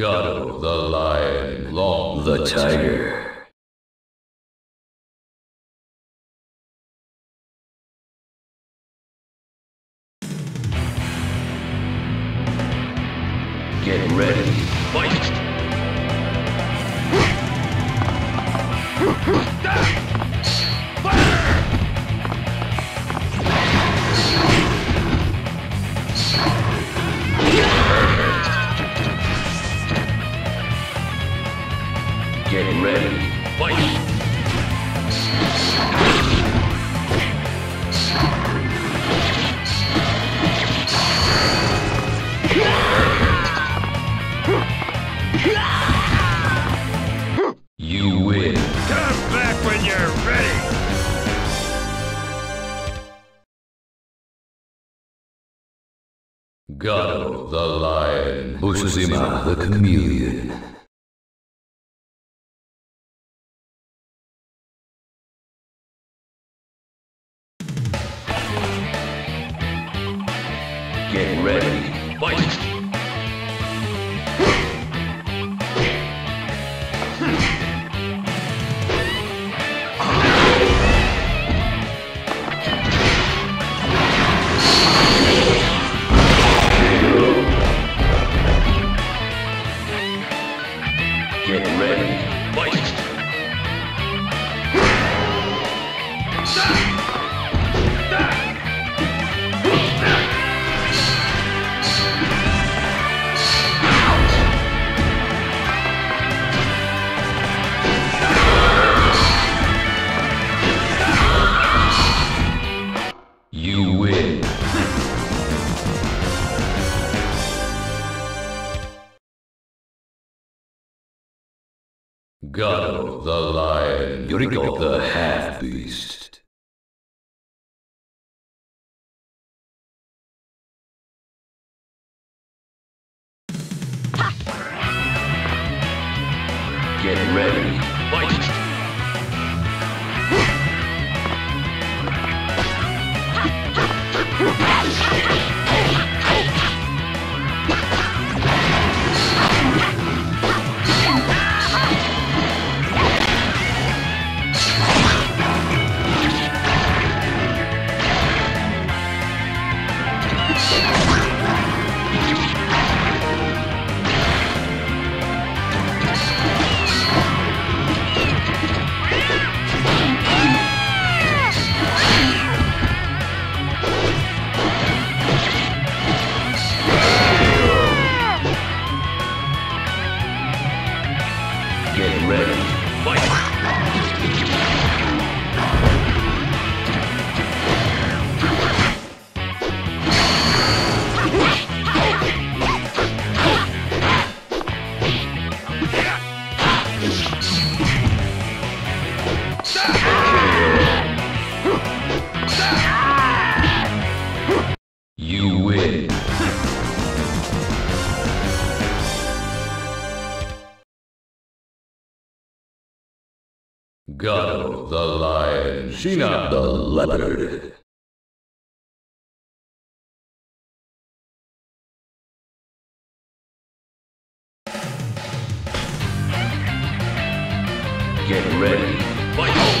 Gado, the lion, Long, The tiger. Gado, the lion, Mushima, the chameleon. Lion, the half beast. Get ready. Fight! Gado, the lion, Shina, The leopard. Get ready. Fight!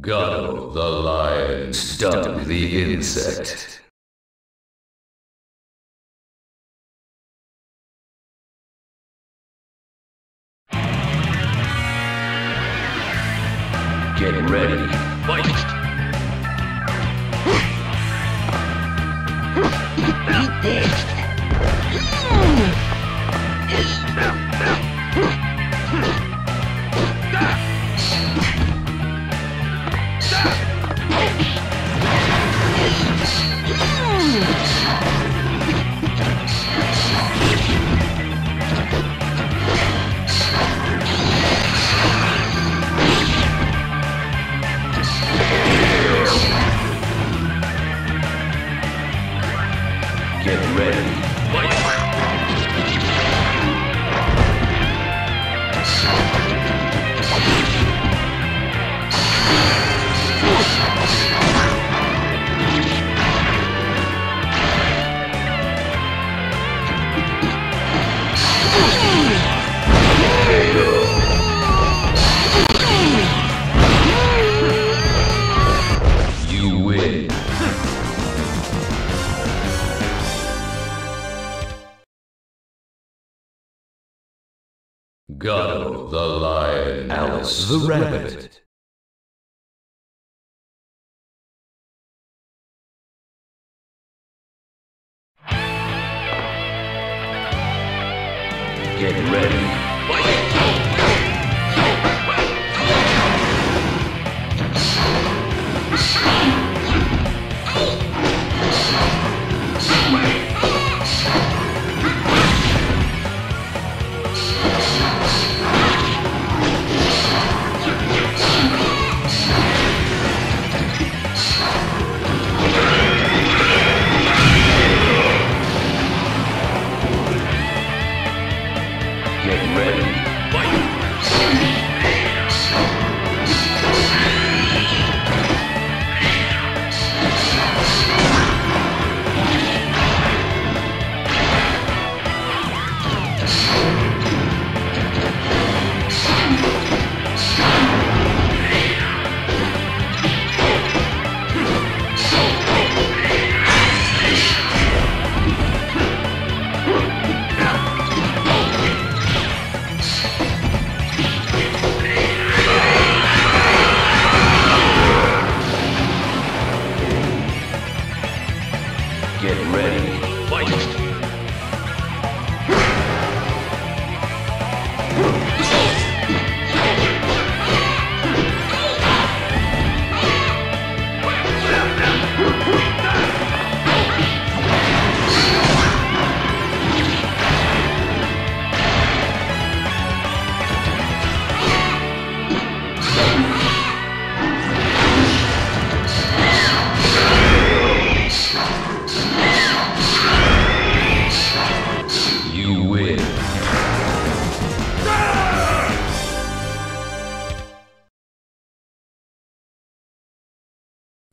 Gado the lion Stun the insect. Gado the lion. Alice the rabbit.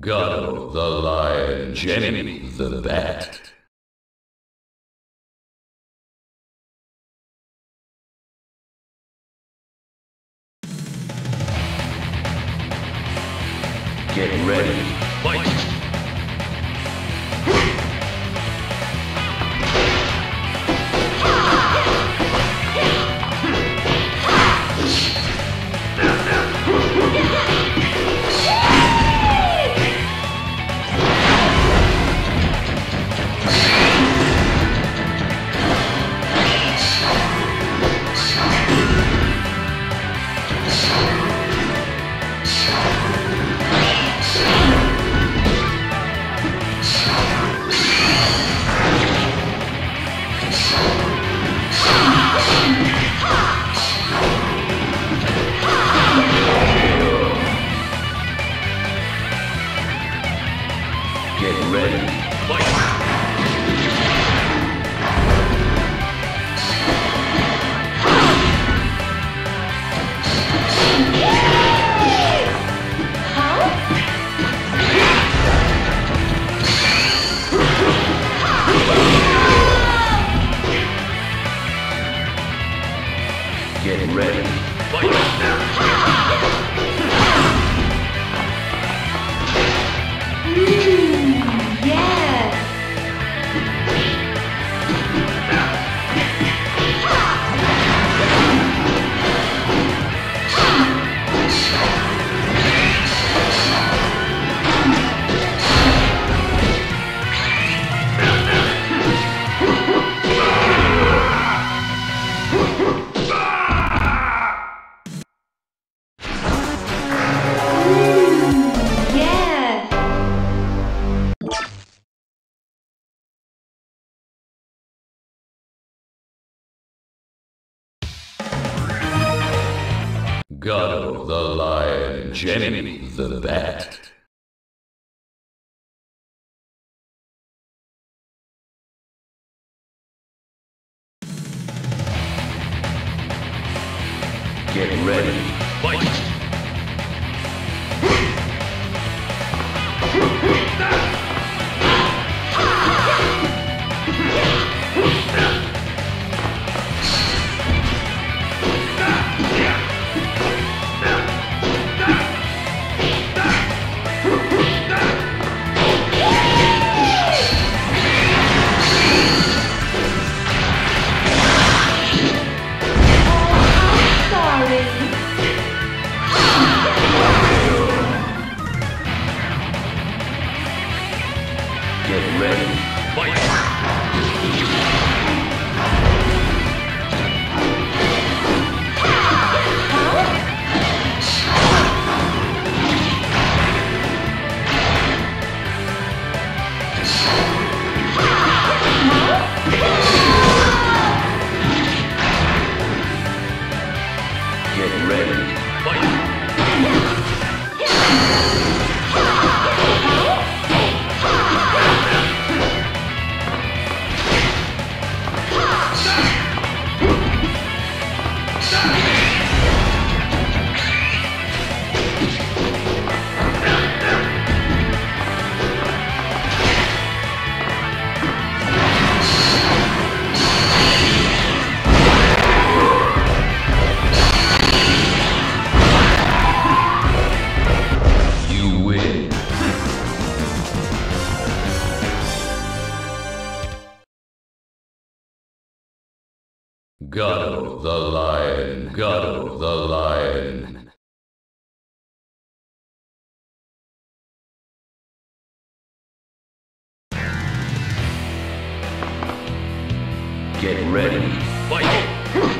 Gado the lion. Jenny the bat. Get ready. Get Get ready. Fight! Gado the lion, Jenny the bat. Get ready. Fight! Get ready. Fight!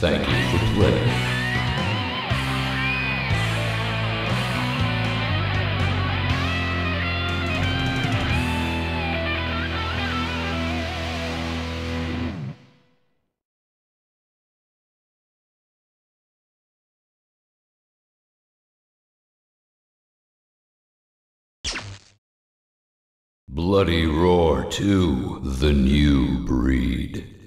Thank you for playing. Bloody Roar 2 The New Breed.